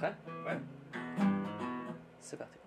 prêt? Ouais. C'est parti.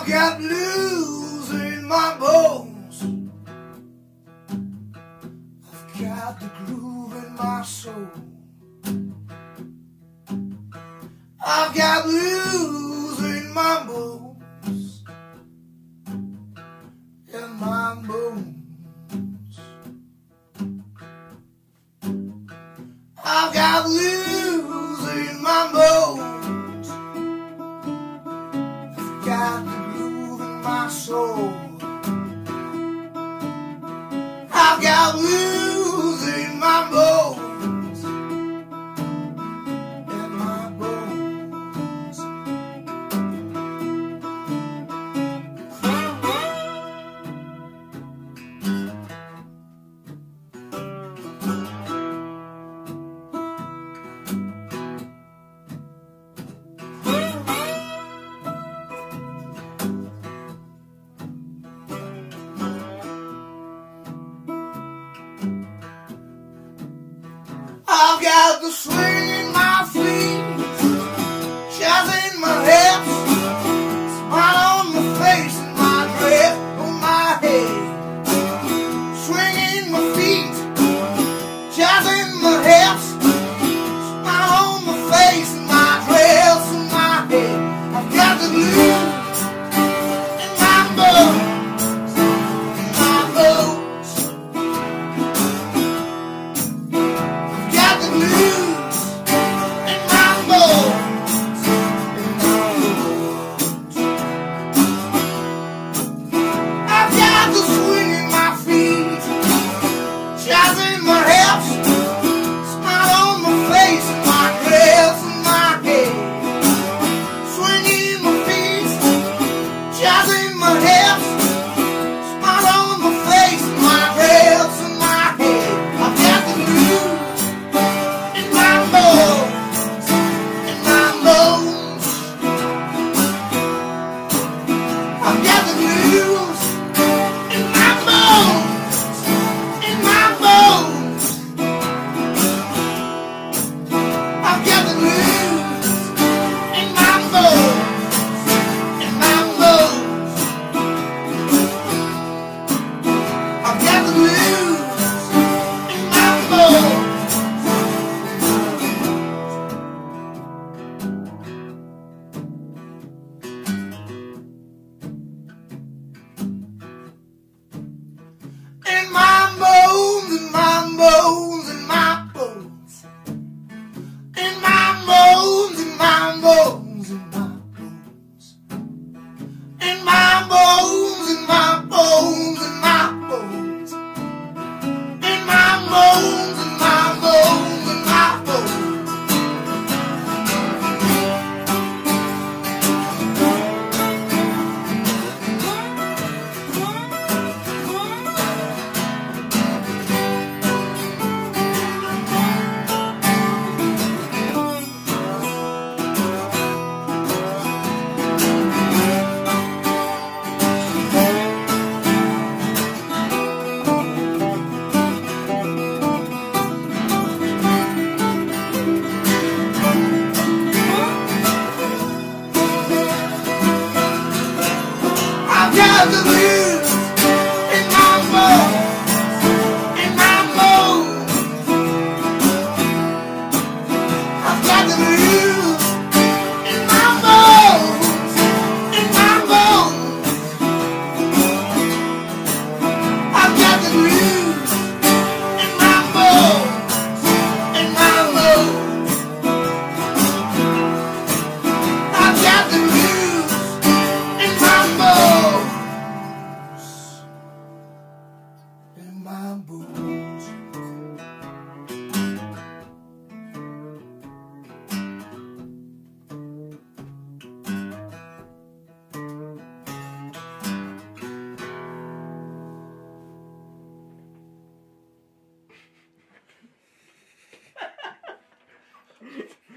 I've got blues in my bones. I've got the groove in my soul. I've got blues in my bones. In my bones. I've got blues in my bones. my soul. I've got wounds. have the view.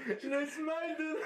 Je laisse mal de